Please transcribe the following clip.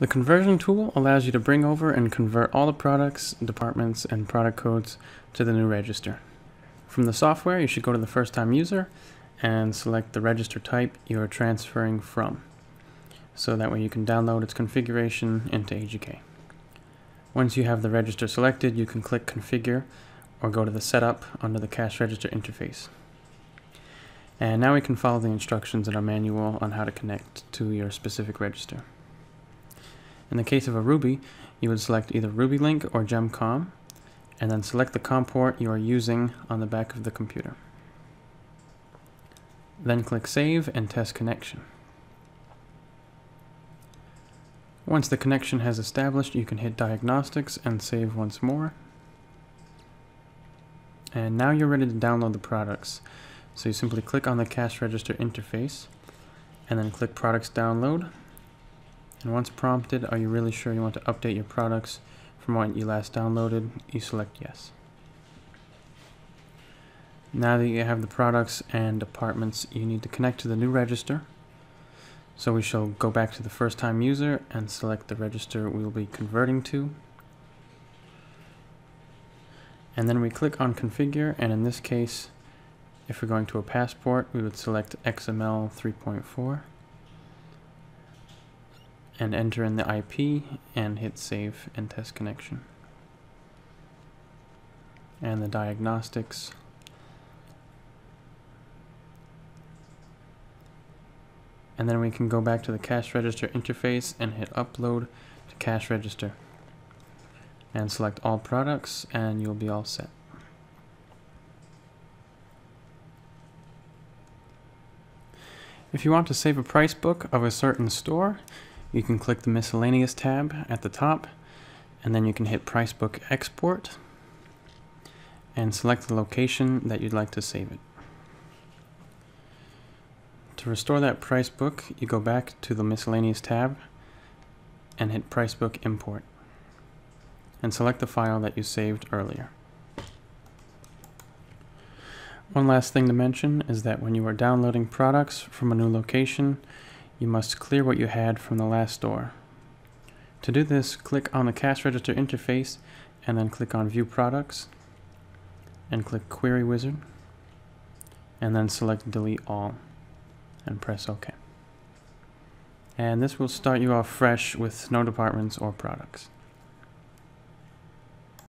The conversion tool allows you to bring over and convert all the products, departments, and product codes to the new register. From the software, you should go to the first time user and select the register type you are transferring from. So that way you can download its configuration into AGK. Once you have the register selected, you can click configure or go to the setup under the cash register interface. And now we can follow the instructions in our manual on how to connect to your specific register. In the case of a Ruby, you would select either RubyLink or GemCom, and then select the COM port you are using on the back of the computer. Then click Save and Test Connection. Once the connection has established, you can hit Diagnostics and save once more. And now you're ready to download the products. So you simply click on the cash register interface and then click Products Download and once prompted, are you really sure you want to update your products from what you last downloaded? You select yes. Now that you have the products and departments, you need to connect to the new register. So we shall go back to the first time user and select the register we will be converting to. And then we click on configure and in this case, if we're going to a passport, we would select XML 3.4 and enter in the IP and hit save and test connection. And the diagnostics. And then we can go back to the cash register interface and hit upload to cash register. And select all products and you'll be all set. If you want to save a price book of a certain store, you can click the miscellaneous tab at the top and then you can hit price book export and select the location that you'd like to save it. To restore that price book, you go back to the miscellaneous tab and hit price book import and select the file that you saved earlier. One last thing to mention is that when you are downloading products from a new location, you must clear what you had from the last store. To do this, click on the cash register interface and then click on View Products and click Query Wizard and then select Delete All and press OK. And this will start you off fresh with no departments or products.